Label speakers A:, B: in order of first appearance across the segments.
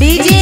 A: DJ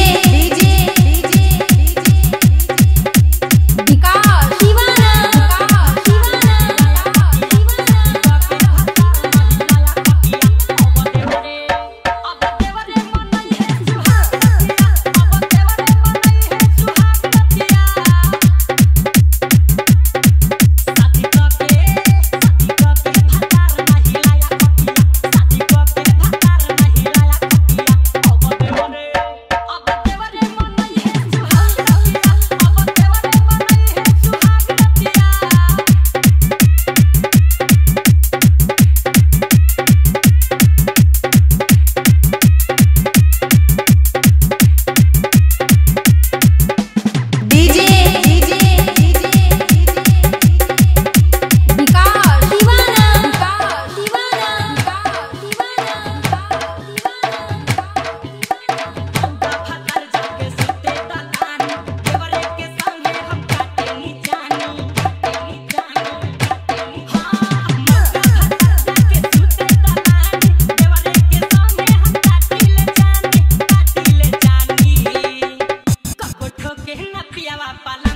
A: una piaba para